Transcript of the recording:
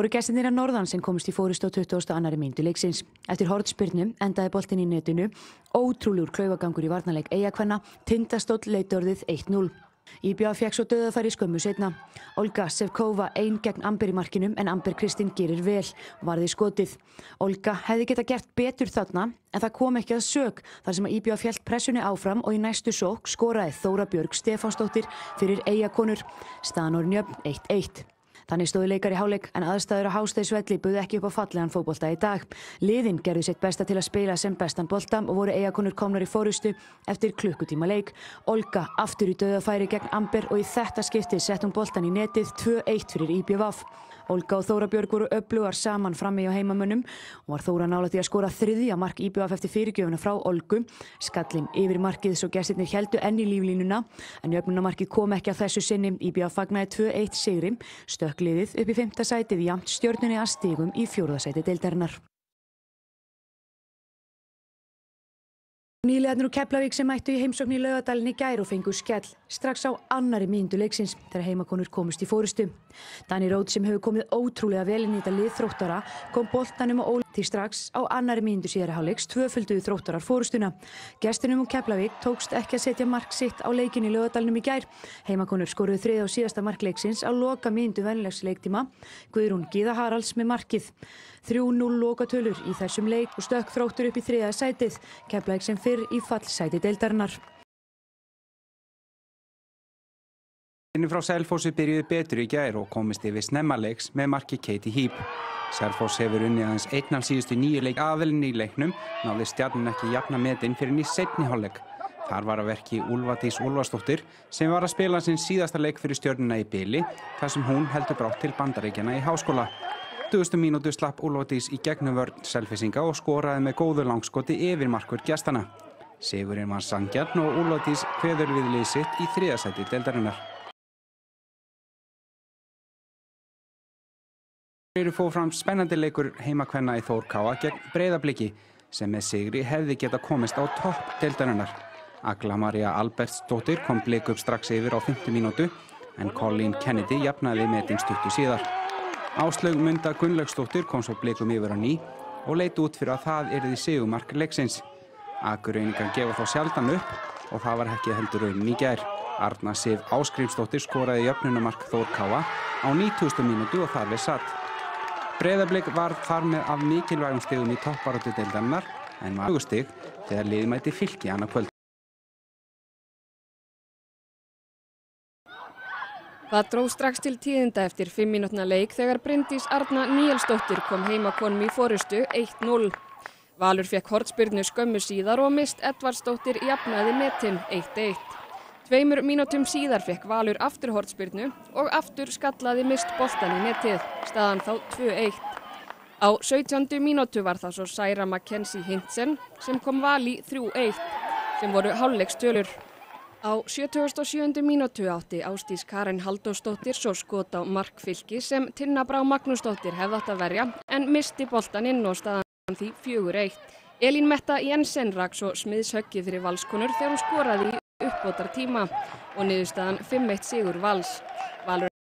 voru gestinir að norðan sem komist í fórist á 20. annari myndu leiksins. Eftir hortspyrnum endaði boltin í netinu, ótrúljúr klaufagangur í varnarleik eigakvenna, tindastóll leitorðið 1-0. Íbjá fekk svo döðafæri skömmu setna. Olga Sevkova einn gegn Amber í markinum en Amber Kristín gerir vel varði skotið. Olga hefði geta gert betur þarna en það kom ekki að sög þar sem að Íbjá fjallt pressunni áfram og í næstu sók skoraði Þóra Björg Stefánsdóttir fyrir eigakonur. Staðan orðin jöfn 1-1. Þannig stóði leikar í háleik en aðstæður á Hástegsvelli buði ekki upp á fallegan fókbólta í dag. Liðin gerði sitt besta til að spila sem bestan bolta og voru eigakonur komnar í fórustu eftir klukkutíma leik. Olga aftur í döðafæri gegn Amber og í þetta skiptið sett hún boltan í netið 2-1 fyrir IBVF. Olga og Þóra Björg voru öflugar saman frammi á heimamönnum og var Þóra nála því að skora þriðja mark IBF eftir fyrirgjöfuna frá Olgu. Skallin yfir markið svo gestirnir heldu enn í líflínuna en jöfnunamarkið kom ekki að þessu sinni. IBF fagnaði 2-1 sigri, stökkliðið upp í femta sætið jamt stjórnunni að stigum í fjórðasæti deildarinnar. Nýlegaðnir úr Keflavík sem mættu í heimsókn í laugadalinn í gær og fengu skell strax á annari mínundu leiksins þegar heimakonur komust í fórustu. Dani Róð sem hefur komið ótrúlega vel inn í þetta lið þróttara kom boltanum og ólti strax á annari mínundu síðara háleiks tvöfölduðu þróttarar fórustuna. Gestinum úr Keflavík tókst ekki að setja mark sitt á leikin í laugadalinnum í gær. Heimakonur skoruðu þrið á síðasta markleiksins á loka mínundu vennilegs leiktíma Guðrún Gíða Haralds með markið. 3-0 lokatölur í þessum leik og stökk þróttur upp í þriða sætið. Keflavík sem fyrr í fallsæti deildarinnar. Inni frá Selfossi byrjuði betur í gær og komist yfir snemmaleiks með marki Katie Heap. Selfoss hefur unnið aðeins einn af síðustu nýju leik aðvelin í leiknum, náði stjarnin ekki jafna metin fyrir ný setni hálfleik. Þar var að verki Úlfatís Úlfarsdóttir sem var að spila sinn síðasta leik fyrir stjörnuna í byli þar sem hún heldur brátt til bandaríkjana í háskóla. 20. mínútu slapp Úlfatís í gegnum vörn selfisinga og skoraði með góðu langskoti yfir markur gæstana. Sigurinn var sangjarn og Úlfatís hveður við lið sitt í þriðasæti deildarinnar. Þeir fóð fram spennandi leikur heimakvenna í Þórkáa gegn breyðabliki sem með sigri hefði geta komist á topp deildarinnar. Agla Maria Albertsdóttir kom blik upp strax yfir á 50 mínútu en Colleen Kennedy jafnaði metin stuttu síðar. Áslaug Munda Gunnlaugsdóttir kom svo blikum yfir á ný og leit út fyrir að það erði segumark leiksins. Akureyningar gefa þá sjaldan upp og það var ekki heldur raunin í gær. Arna Sif Áskrifsdóttir skoraði jöfnunumark Þórkáa á 90. mínútu og þar við satt. Breiðablík var þar með af mikilvægum stegum í topparötu deildarinnar en var hugustig þegar liði mæti fylki hana kvöld. Það dró strax til tíðinda eftir 5 mínútna leik þegar Bryndís Arna Níelsdóttir kom heimakonum í fórustu 1-0. Valur fekk hortspyrnu skömmu síðar og mist Edvardsdóttir jafnaði metin 1-1. Tveimur mínútum síðar fekk Valur aftur hortspyrnu og aftur skallaði mist boltan í netið, staðan þá 2-1. Á 17. mínútu var það svo Særa Mackenzie Hintsen sem kom vali 3-1 sem voru hálfleikstölur. Á 77. mínútu átti Ástís Karin Haldósdóttir svo skot á markfylki sem Tinna Brá Magnúsdóttir hefði átt að verja en misti boltan inn og staðan því 4-1. Elín Metta Jensen rak svo smiðshöggið fyrir valskonur þegar hún skoraði í uppbótartíma og niðurstaðan fimm eitt sigur Vals. Valur